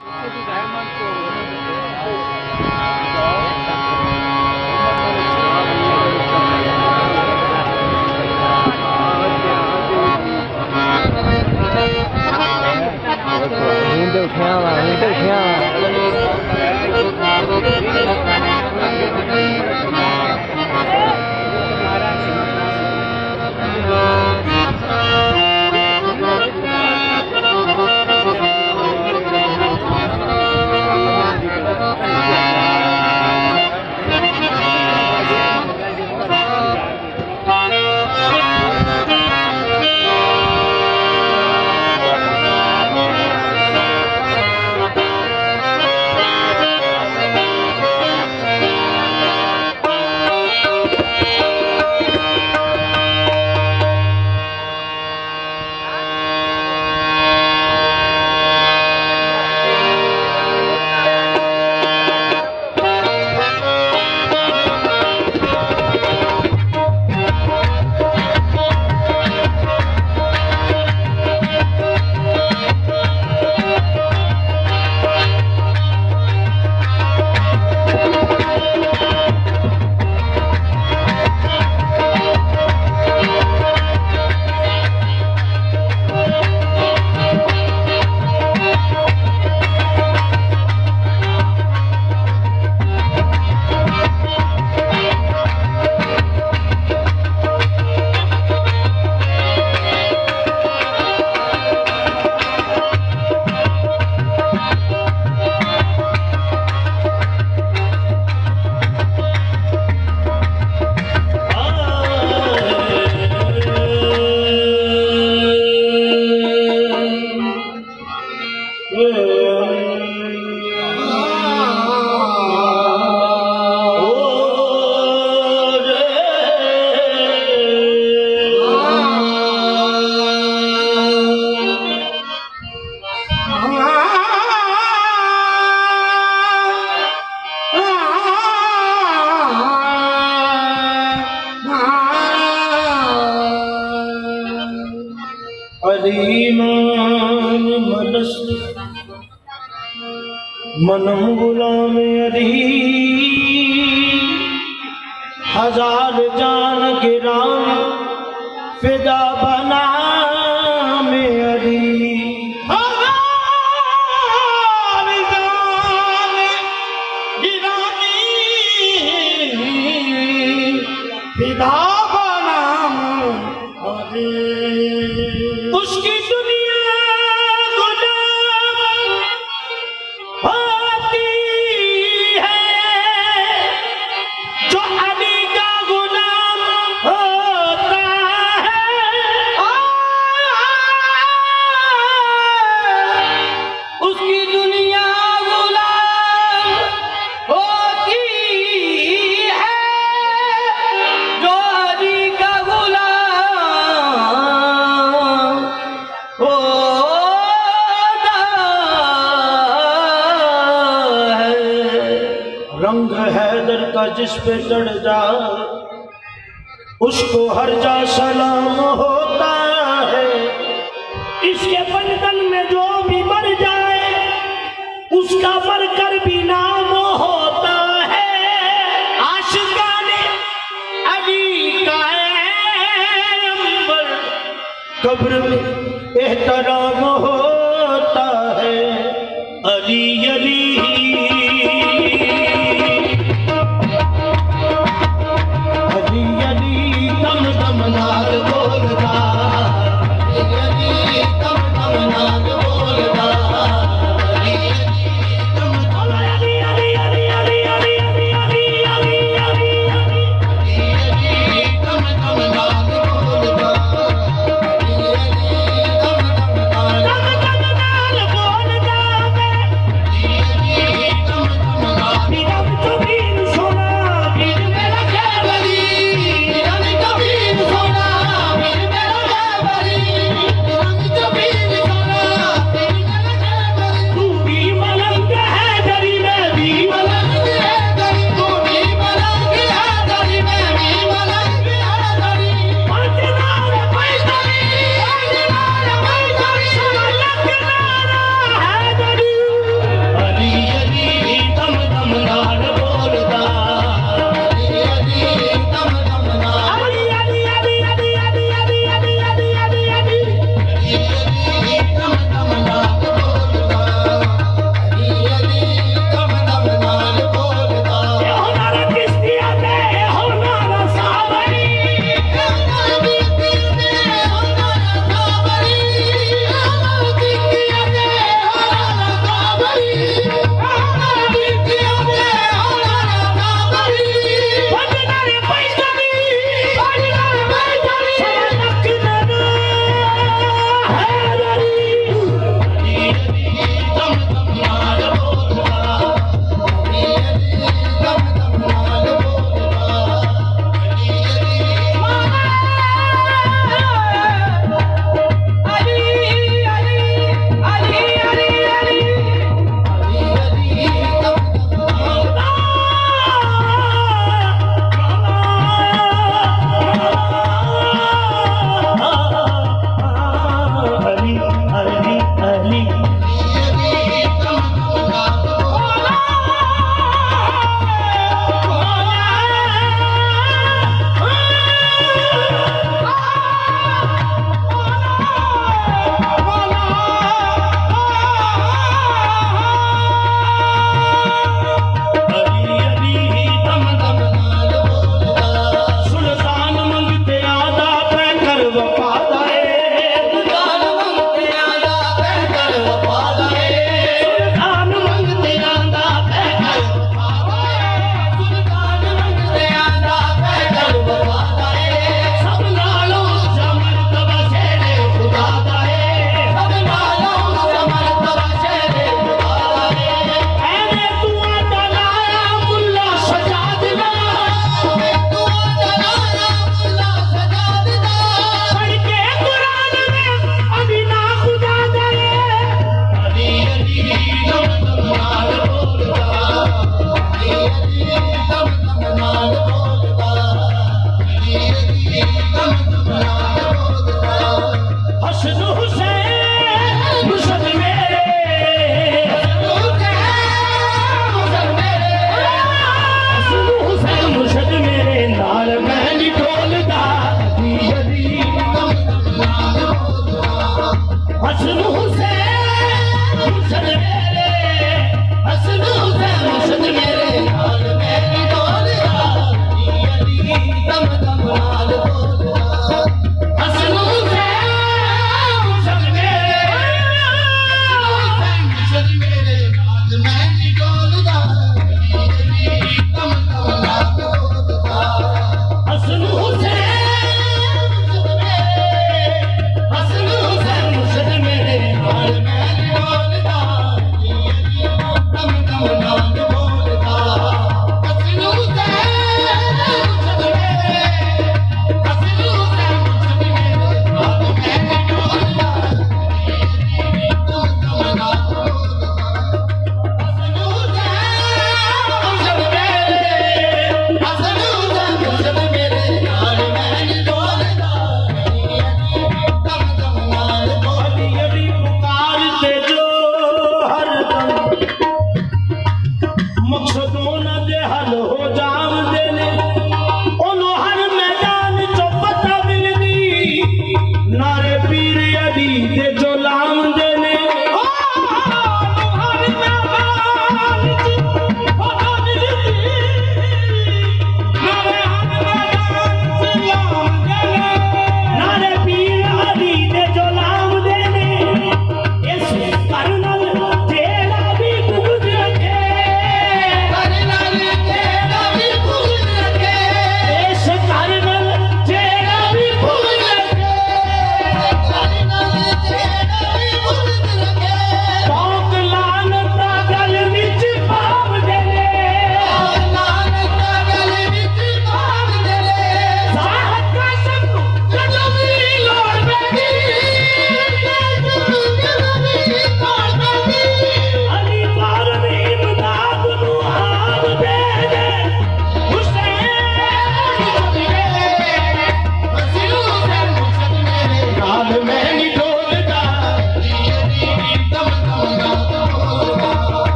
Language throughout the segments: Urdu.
你被骗了，你被。ایمان منست منم غلام علی۔ ہزار جان کے رام جس پہ چڑھ جا، اس کو ہر جا سلام ہوتا ہے۔ اس کے بندن میں جو بھی مر جائے، اس کا مر کر بھی نام ہوتا ہے۔ عاشقان علی کا اے قبر میں احترام ہو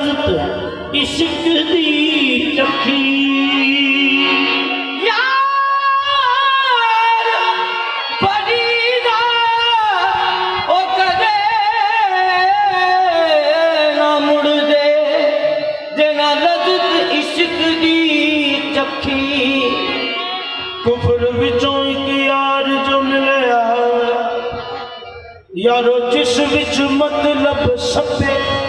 لدت عشق دي چکي ڪ ڪفر وچو هڪ يار مطلب سپي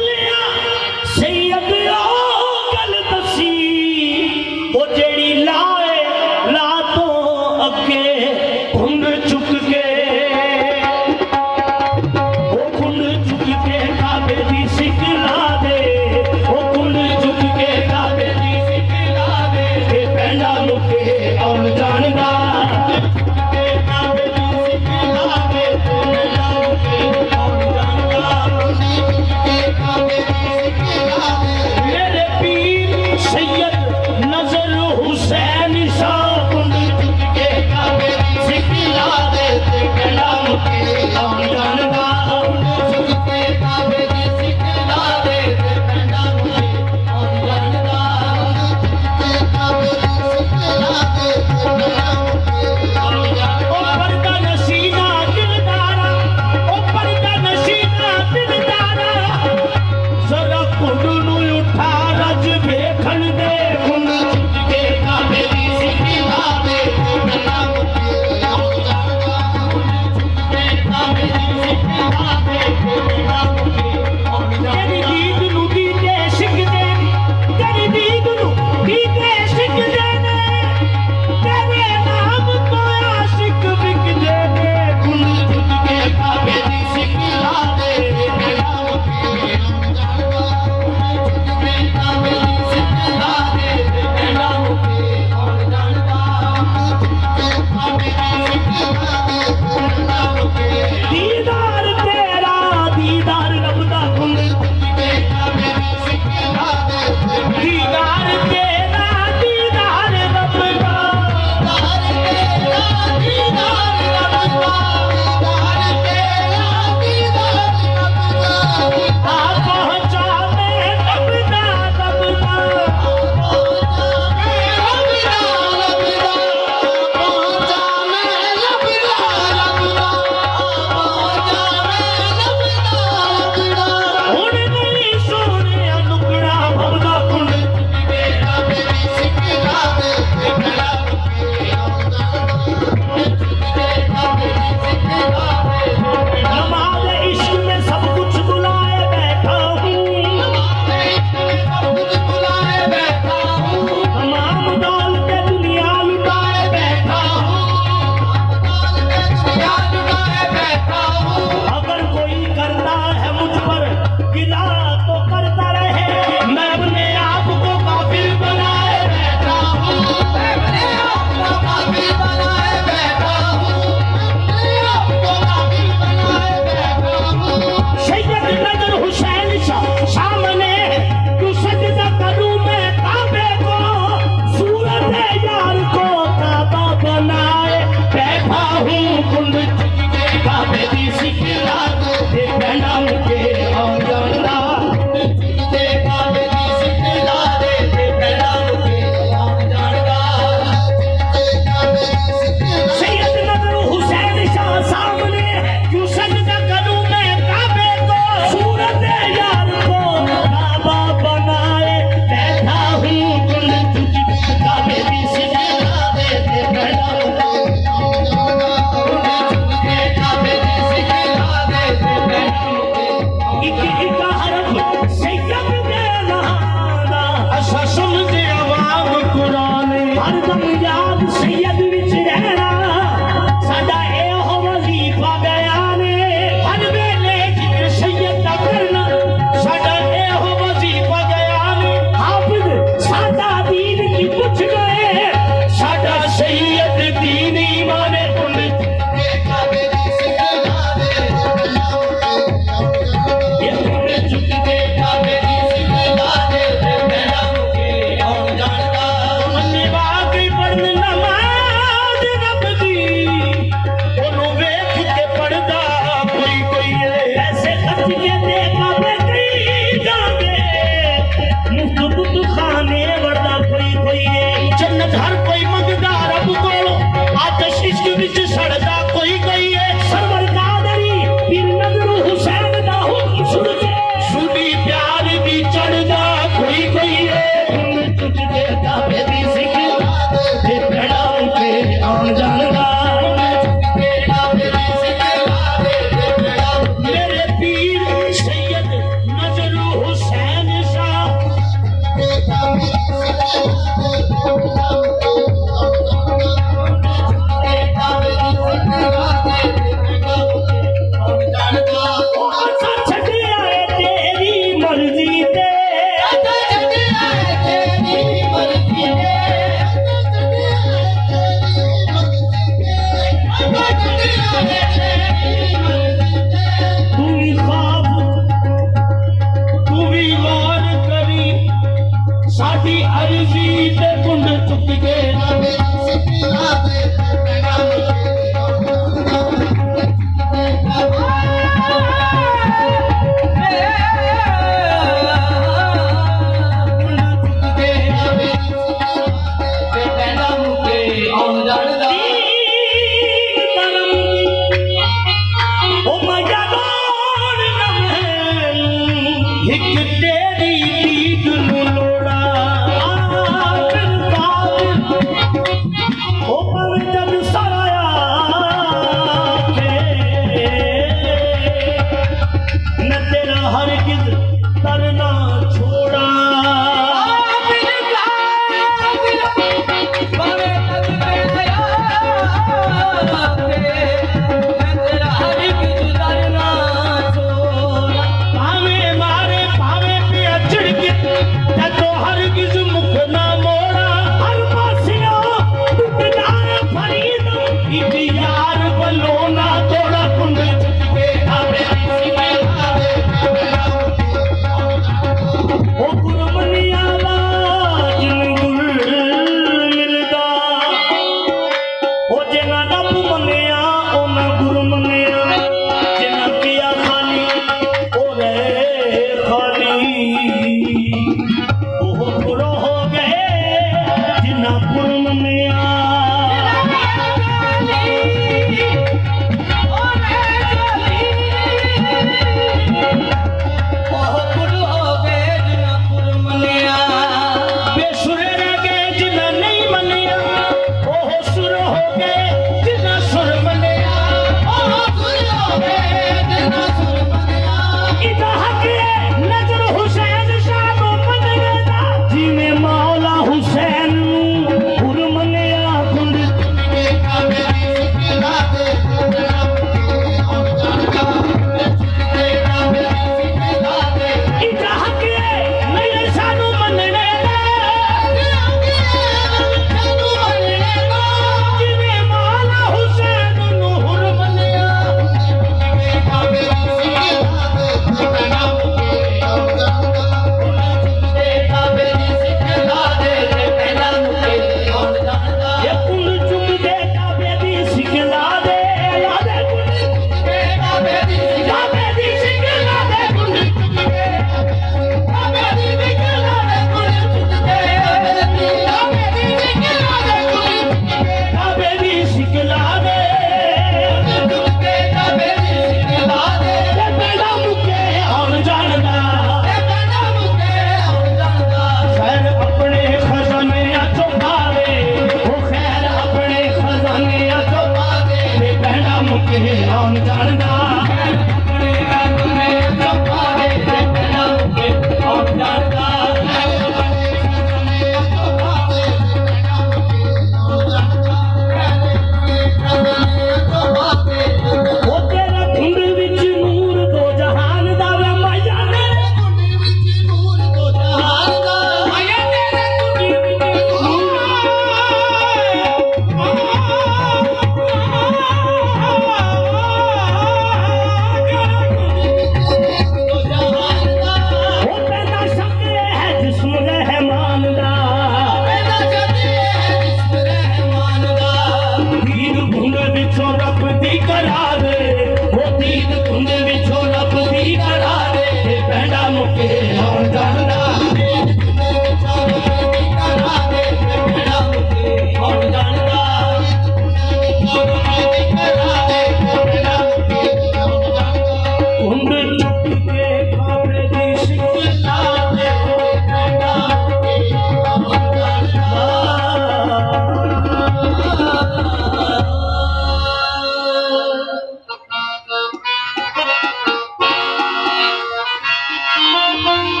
Thank.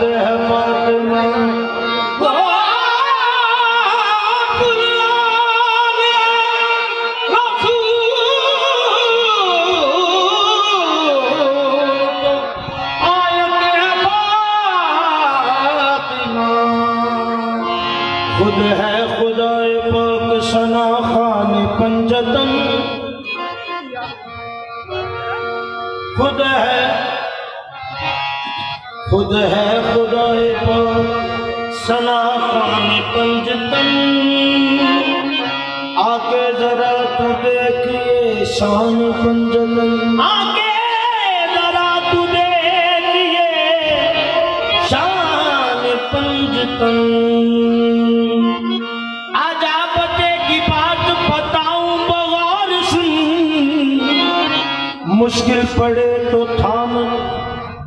the hell? شان کنجل آگے ذرا تو دیکھئے شان پنجتن کی بات مشکل پڑے تو تھام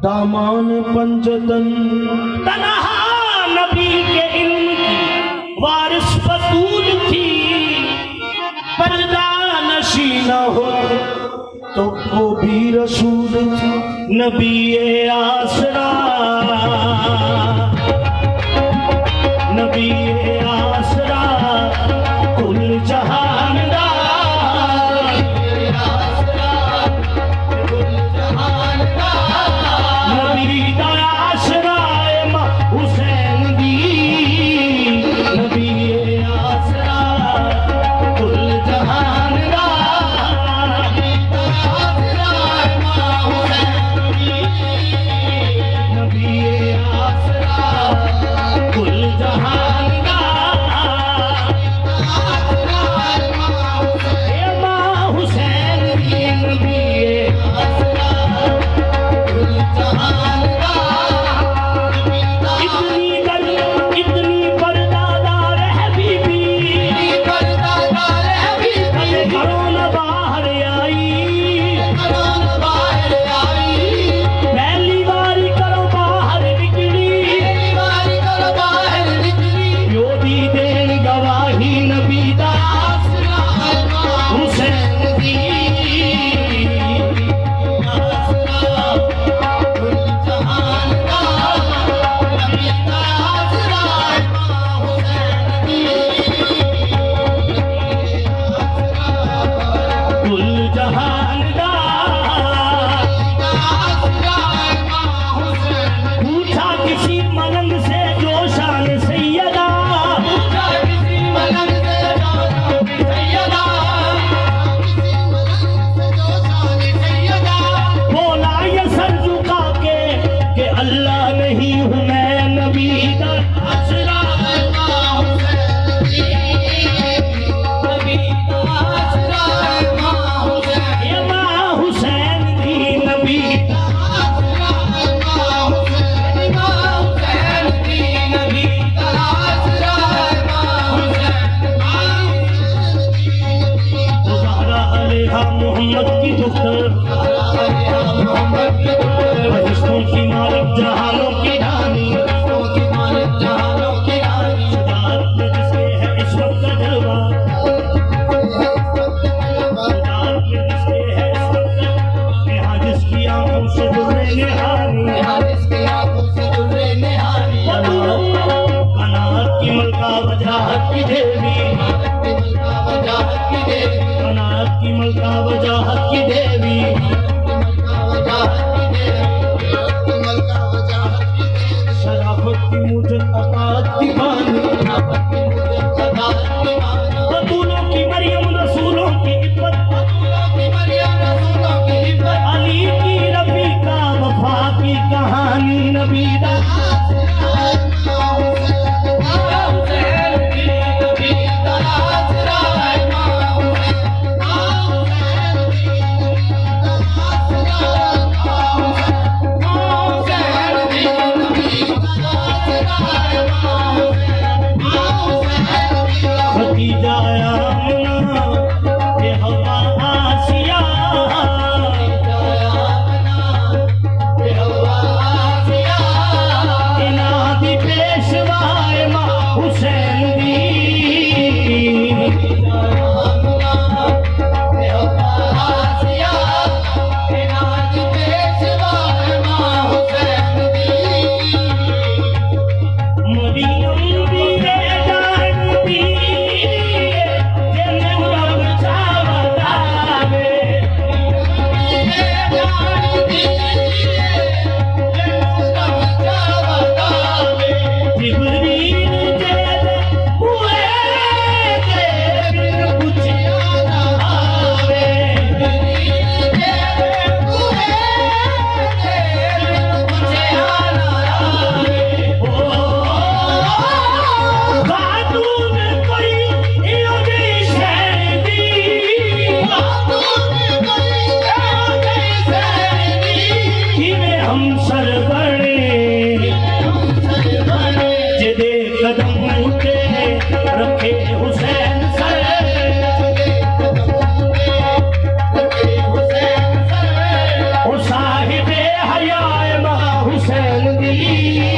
دامان پنجدن تنا وہ بھی رسول نبی آسرا۔ Hussein. ಚಲುವಿಲಿ